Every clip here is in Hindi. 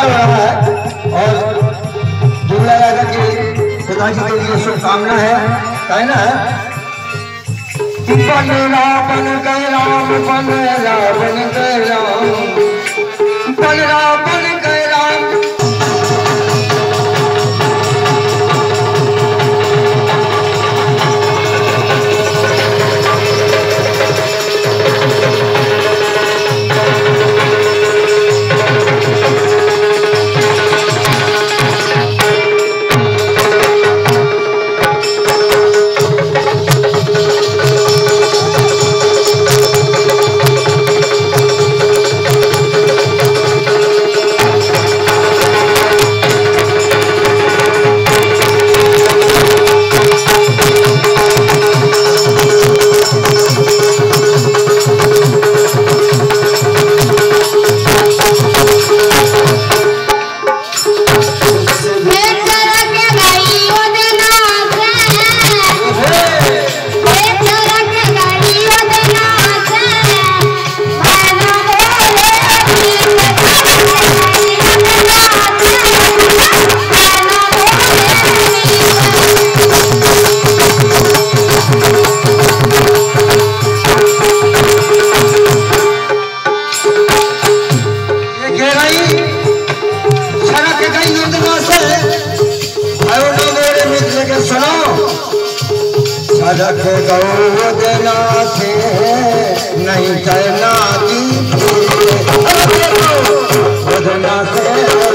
सुधार हो रहा है और जुमला राजा के पिताजी के लिए शुभकामना है, कहना है, बन राम बन गया बन गया बन गए सरख गौद नाथे नहीं करना दी बदना से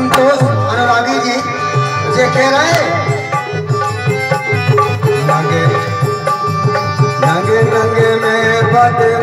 संतोष अनुरागी जी जे कह रहे हैं। नंगे नंगे नंगे में बदल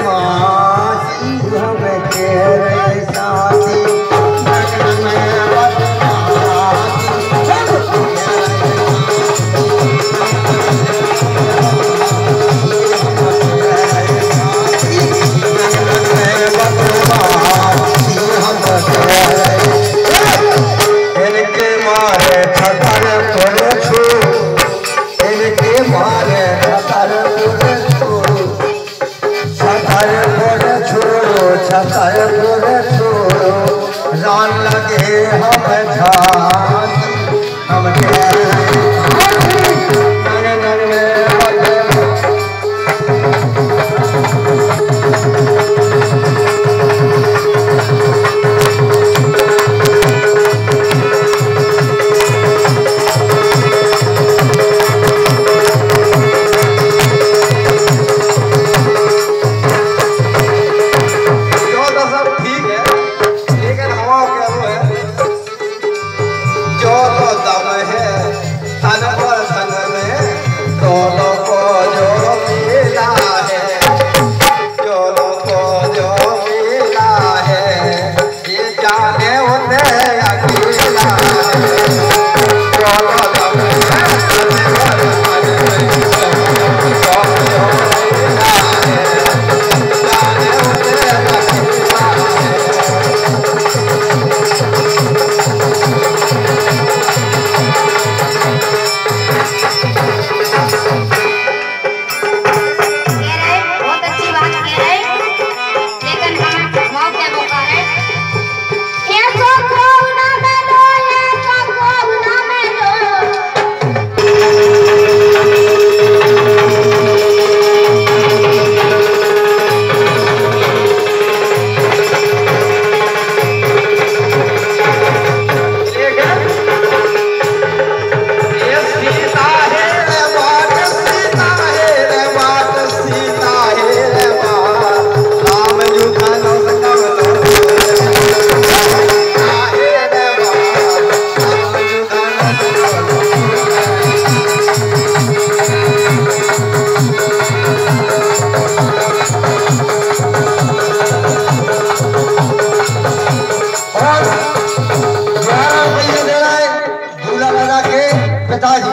কায়ম রে তোর জান লাগে হয়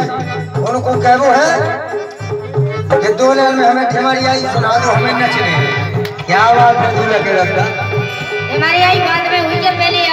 उनको कहबो है? कि दो लाइन में हमें ठेमारी आई, सुना दो, हमें नचने क्या बात है, दूल्हा के रखता ठेमारी आई, बाद में हुई है पहले